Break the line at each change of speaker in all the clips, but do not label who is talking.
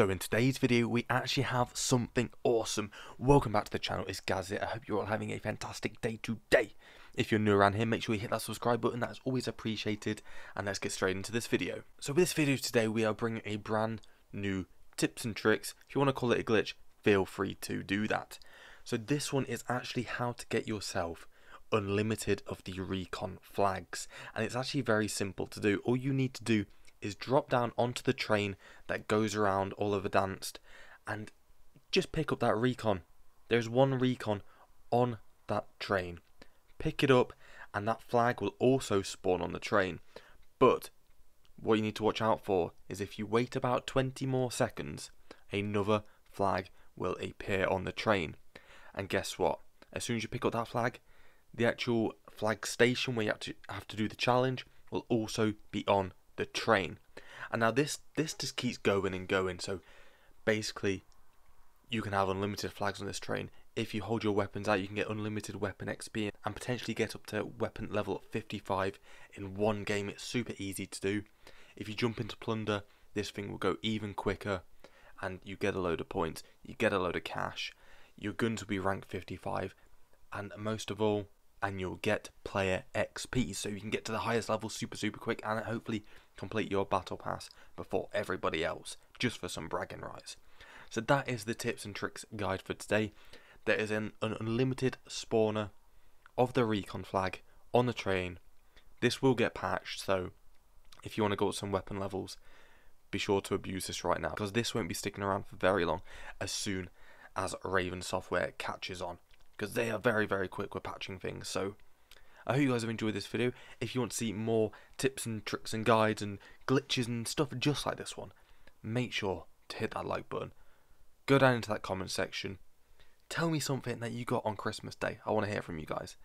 So in today's video we actually have something awesome. Welcome back to the channel, it's Gazit. I hope you're all having a fantastic day today. If you're new around here, make sure you hit that subscribe button, that's always appreciated. And let's get straight into this video. So with this video today we are bringing a brand new tips and tricks. If you want to call it a glitch, feel free to do that. So this one is actually how to get yourself unlimited of the recon flags. And it's actually very simple to do. All you need to do is drop down onto the train that goes around all of Verdansk and just pick up that recon. There's one recon on that train. Pick it up and that flag will also spawn on the train. But what you need to watch out for is if you wait about 20 more seconds, another flag will appear on the train. And guess what? As soon as you pick up that flag, the actual flag station where you have to have to do the challenge will also be on the train. And now this this just keeps going and going. So basically, you can have unlimited flags on this train. If you hold your weapons out, you can get unlimited weapon XP and potentially get up to weapon level 55 in one game. It's super easy to do. If you jump into plunder, this thing will go even quicker and you get a load of points, you get a load of cash, your guns will be ranked 55, and most of all, and you'll get player XP. So you can get to the highest level super, super quick and hopefully complete your battle pass before everybody else, just for some bragging rights. So that is the tips and tricks guide for today. There is an, an unlimited spawner of the recon flag on the train. This will get patched, so if you want to go up some weapon levels, be sure to abuse this right now because this won't be sticking around for very long as soon as Raven Software catches on because they are very very quick with patching things so I hope you guys have enjoyed this video. If you want to see more tips and tricks and guides and glitches and stuff just like this one, make sure to hit that like button. Go down into that comment section. Tell me something that you got on Christmas Day. I want to hear from you guys.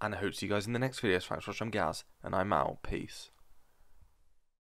And I hope to see you guys in the next video. Thanks for watching. Gaz, and I'm out. Peace.